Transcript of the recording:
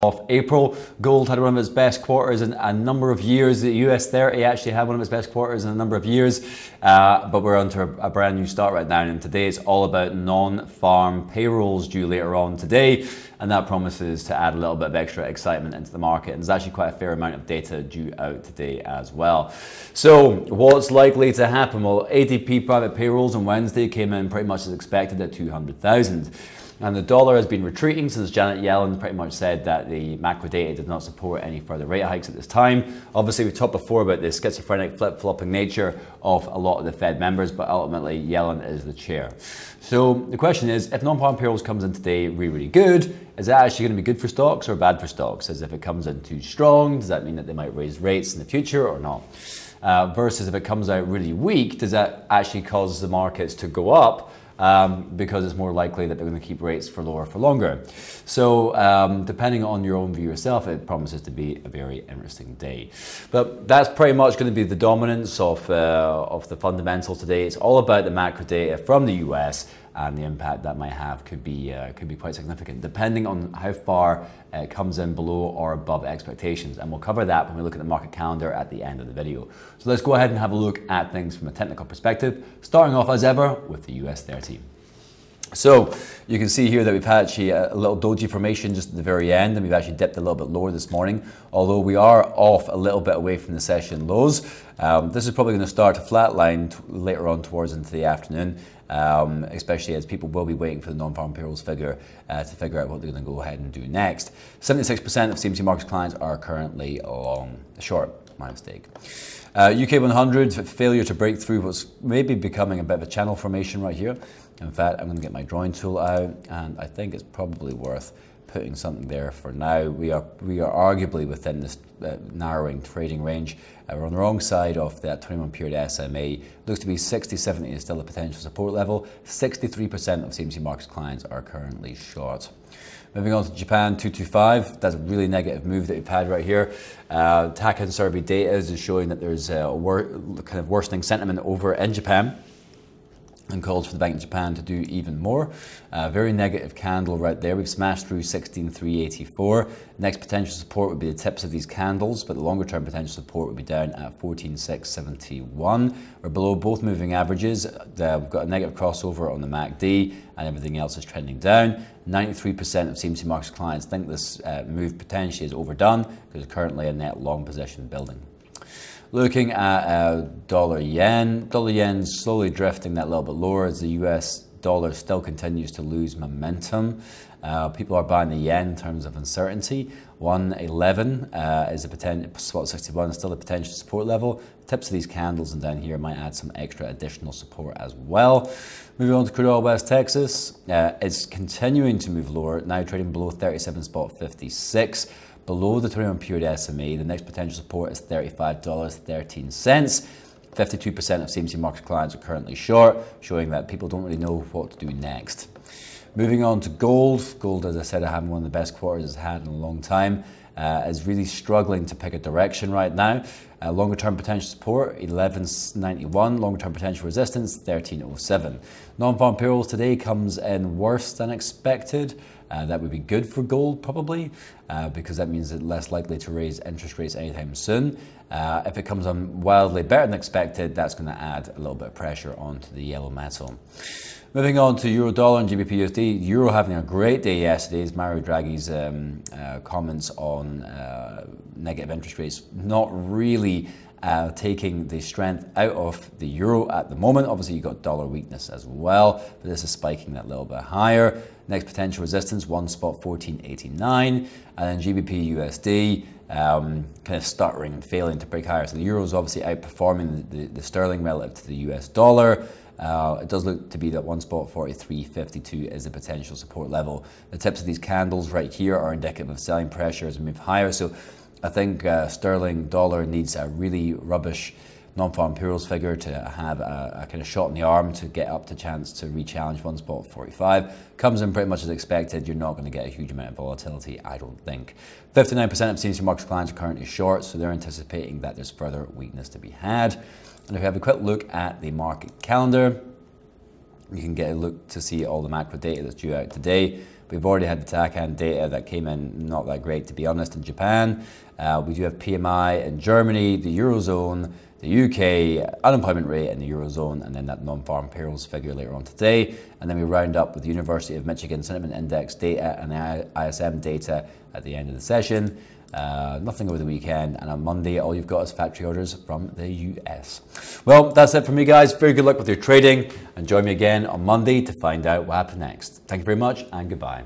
of April. Gold had one of its best quarters in a number of years. The US 30 actually had one of its best quarters in a number of years, uh, but we're onto a, a brand new start right now. And today it's all about non farm payrolls due later on today. And that promises to add a little bit of extra excitement into the market. And there's actually quite a fair amount of data due out today as well. So, what's likely to happen? Well, ADP private payrolls on Wednesday came in pretty much as expected at 200,000. And the dollar has been retreating since Janet Yellen pretty much said that the macro data did not support any further rate hikes at this time. Obviously, we talked before about the schizophrenic flip flopping nature of a lot of the Fed members, but ultimately, Yellen is the chair. So the question is if non farm payrolls comes in today really, really good, is that actually going to be good for stocks or bad for stocks? As if it comes in too strong, does that mean that they might raise rates in the future or not? Uh, versus if it comes out really weak, does that actually cause the markets to go up? Um, because it's more likely that they're going to keep rates for lower for longer. So, um, depending on your own view yourself, it promises to be a very interesting day. But that's pretty much going to be the dominance of, uh, of the fundamentals today. It's all about the macro data from the US and the impact that might have could be uh, could be quite significant, depending on how far uh, it comes in below or above expectations. And we'll cover that when we look at the market calendar at the end of the video. So let's go ahead and have a look at things from a technical perspective, starting off as ever with the US 30. So you can see here that we've had actually a little doji formation just at the very end, and we've actually dipped a little bit lower this morning. Although we are off a little bit away from the session lows, um, this is probably going to start to flatline later on towards into the afternoon um, especially as people will be waiting for the non-farm payrolls figure uh, to figure out what they're going to go ahead and do next. 76% of CMC Markets clients are currently long short, my mistake. Uh, UK 100 failure to break through what's maybe becoming a bit of a channel formation right here. In fact, I'm going to get my drawing tool out, and I think it's probably worth putting something there for now. We are we are arguably within this uh, narrowing trading range. Uh, we're on the wrong side of that 21 period SMA. Looks to be 60, 70 is still a potential support level. 63% of CMC Markets clients are currently short. Moving on to Japan 225, that's a really negative move that we've had right here. Uh, Tankan survey data is showing that there's a kind of worsening sentiment over in Japan and calls for the Bank of Japan to do even more. Uh, very negative candle right there. We've smashed through 16,384. Next potential support would be the tips of these candles, but the longer term potential support would be down at 14,671. We're below both moving averages. Uh, we've got a negative crossover on the MACD, and everything else is trending down. 93% of CMC Markets clients think this uh, move potentially is overdone because currently a net long position building. Looking at uh, dollar yen, dollar yen slowly drifting that little bit lower as the US dollar still continues to lose momentum. Uh, people are buying the yen in terms of uncertainty. 111 uh, is a potential, spot 61 is still a potential support level. Tips of these candles and down here might add some extra additional support as well. Moving on to crude oil West Texas, uh, it's continuing to move lower, now trading below 37 spot 56 below the 21 period SMA. The next potential support is $35.13. 52% of CMC market clients are currently short, showing that people don't really know what to do next. Moving on to gold. Gold, as I said, I have one of the best quarters it's had in a long time. Uh, is really struggling to pick a direction right now. Uh, longer term potential support 1191, longer term potential resistance 1307. Non farm payrolls today comes in worse than expected. Uh, that would be good for gold, probably, uh, because that means it's less likely to raise interest rates anytime soon. Uh, if it comes on wildly better than expected, that's going to add a little bit of pressure onto the yellow metal. Moving on to euro dollar and GBP USD, euro having a great day yesterday. Is Mario Draghi's um, uh, comments on uh, negative interest rates not really uh, taking the strength out of the euro at the moment. Obviously, you've got dollar weakness as well, but this is spiking that little bit higher. Next potential resistance, one spot 1489, and then GBP USD um, kind of stuttering and failing to break higher. So the euro is obviously outperforming the, the, the sterling relative to the US dollar. Uh, it does look to be that one spot 43.52 is a potential support level. The tips of these candles right here are indicative of selling pressure as we move higher. So I think uh, sterling dollar needs a really rubbish non-farm payrolls figure to have a, a, kind of shot in the arm to get up to chance to re-challenge one spot 45 comes in pretty much as expected you're not going to get a huge amount of volatility i don't think 59% of CMC markets clients are currently short so they're anticipating that there's further weakness to be had and if we have a quick look at the market calendar you can get a look to see all the macro data that's due out today We've already had the Tankan data that came in not that great, to be honest, in Japan. Uh, we do have PMI in Germany, the Eurozone, the UK unemployment rate in the Eurozone, and then that non farm payrolls figure later on today. And then we round up with the University of Michigan Sentiment Index data and the ISM data at the end of the session. Uh, nothing over the weekend, and on Monday, all you've got is factory orders from the US. Well, that's it from me, guys. Very good luck with your trading, and join me again on Monday to find out what happens next. Thank you very much, and goodbye.